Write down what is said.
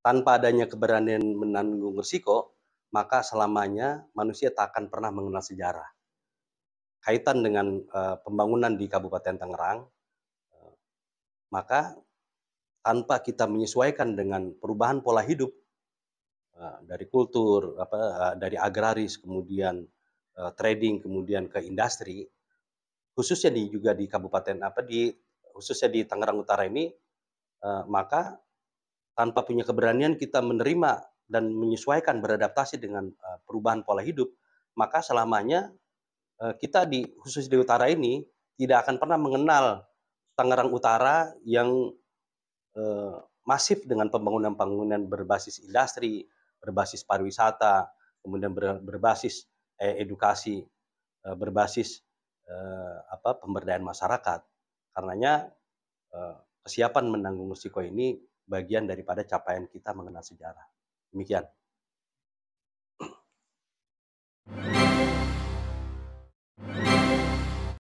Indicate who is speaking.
Speaker 1: tanpa adanya keberanian menanggung risiko, maka selamanya manusia tak akan pernah mengenal sejarah. Kaitan dengan uh, pembangunan di Kabupaten Tangerang, uh, maka tanpa kita menyesuaikan dengan perubahan pola hidup uh, dari kultur, apa, uh, dari agraris, kemudian uh, trading, kemudian ke industri, khususnya di juga di Kabupaten apa di khususnya di Tangerang Utara ini, uh, maka tanpa punya keberanian kita menerima dan menyesuaikan beradaptasi dengan uh, perubahan pola hidup, maka selamanya uh, kita di khusus di utara ini tidak akan pernah mengenal Tangerang Utara yang uh, masif dengan pembangunan-pembangunan berbasis industri, berbasis pariwisata, kemudian ber, berbasis eh, edukasi, eh, berbasis eh, pemberdayaan masyarakat. Karenanya eh, kesiapan menanggung risiko ini bagian daripada capaian kita mengenal sejarah. Demikian.